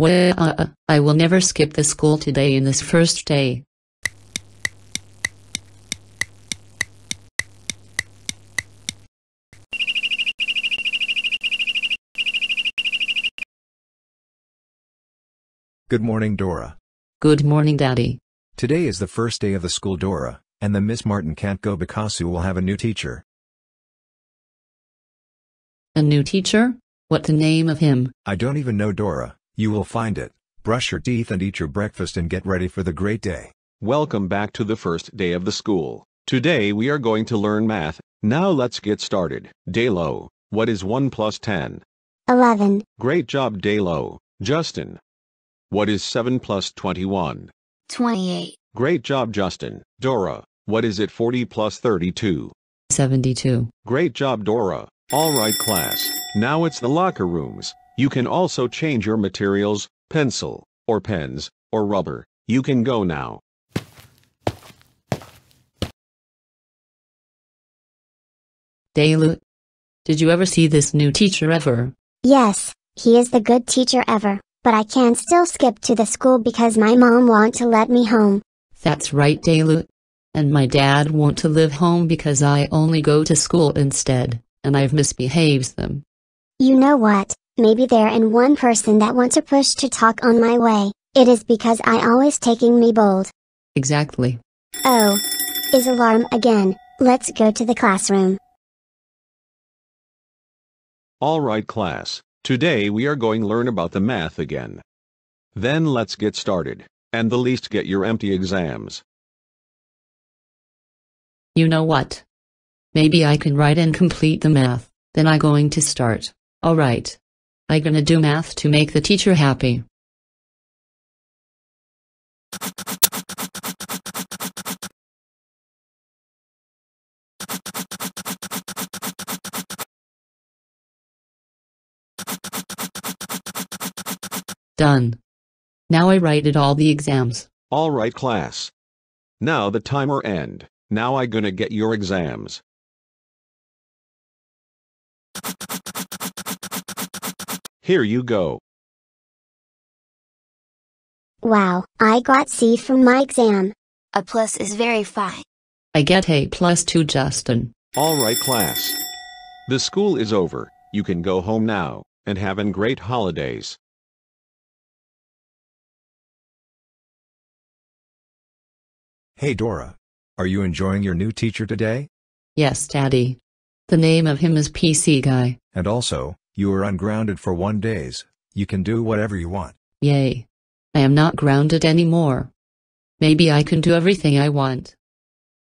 Well, uh, I will never skip the school today in this first day. Good morning, Dora. Good morning, Daddy. Today is the first day of the school, Dora, and the Miss Martin can't go because Sue will have a new teacher. A new teacher? What the name of him? I don't even know, Dora. You will find it. Brush your teeth and eat your breakfast and get ready for the great day. Welcome back to the first day of the school. Today we are going to learn math. Now let's get started. Daylo, what is 1 plus 10? 11, Great job Daylo. Justin. What is 7 plus 21? 28, Great job Justin. Dora, what is it 40 plus 32? 72. Great job Dora. Alright class, now it's the locker rooms. You can also change your materials, pencil, or pens, or rubber. You can go now. Daylu. Did you ever see this new teacher ever? Yes, he is the good teacher ever, but I can still skip to the school because my mom want to let me home. That's right, Daylu. And my dad want to live home because I only go to school instead, and I've misbehaves them. You know what, maybe there and one person that want to push to talk on my way, it is because I always taking me bold. Exactly. Oh. Is alarm again, let's go to the classroom. Alright class, today we are going learn about the math again. Then let's get started, and the least get your empty exams. You know what? Maybe I can write and complete the math, then I going to start. Alright. I gonna do math to make the teacher happy. Done. Now I write it all the exams. Alright class. Now the timer end. Now I gonna get your exams. Here you go. Wow, I got C from my exam. A plus is very fine. I get A plus 2 Justin. Alright class. The school is over. You can go home now, and have having great holidays. Hey, Dora. Are you enjoying your new teacher today? Yes, Daddy. The name of him is PC Guy. And also, you are ungrounded for one days. You can do whatever you want. Yay. I am not grounded anymore. Maybe I can do everything I want.